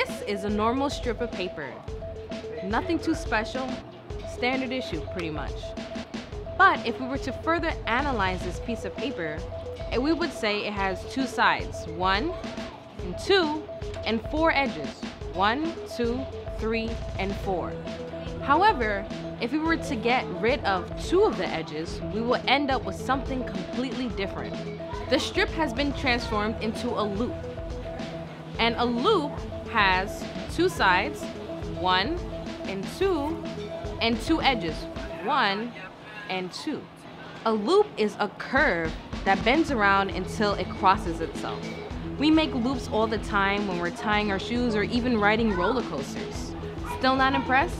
is a normal strip of paper. Nothing too special, standard issue pretty much. But if we were to further analyze this piece of paper, eh, we would say it has two sides, one and two, and four edges, one, two, three, and four. However, if we were to get rid of two of the edges, we will end up with something completely different. The strip has been transformed into a loop. And a loop has two sides, one and two, and two edges, one and two. A loop is a curve that bends around until it crosses itself. We make loops all the time when we're tying our shoes or even riding roller coasters. Still not impressed?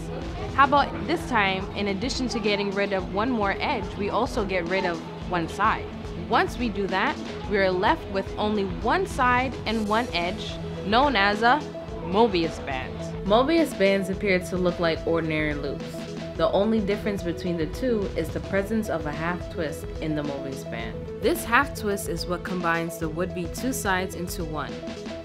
How about this time, in addition to getting rid of one more edge, we also get rid of one side. Once we do that, we are left with only one side and one edge, known as a Mobius bands. Mobius bands appear to look like ordinary loops. The only difference between the two is the presence of a half twist in the Mobius band. This half twist is what combines the would-be two sides into one.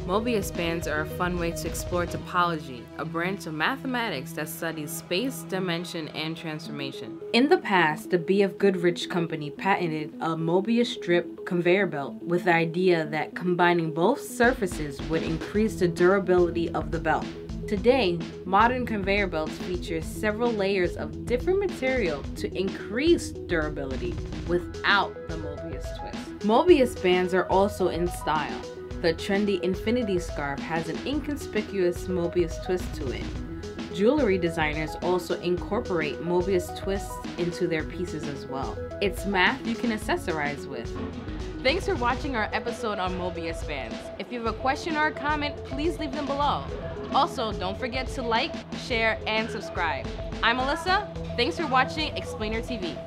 Mobius bands are a fun way to explore topology, a branch of mathematics that studies space, dimension, and transformation. In the past, the B.F. Goodrich Company patented a Mobius strip conveyor belt with the idea that combining both surfaces would increase the durability of the belt. Today, modern conveyor belts feature several layers of different material to increase durability without the Mobius twist. Mobius bands are also in style. The trendy infinity scarf has an inconspicuous Mobius twist to it. Jewelry designers also incorporate Mobius twists into their pieces as well. It's math you can accessorize with. Thanks for watching our episode on Mobius bands. If you have a question or a comment, please leave them below. Also, don't forget to like, share, and subscribe. I'm Alyssa. Thanks for watching Explainer TV.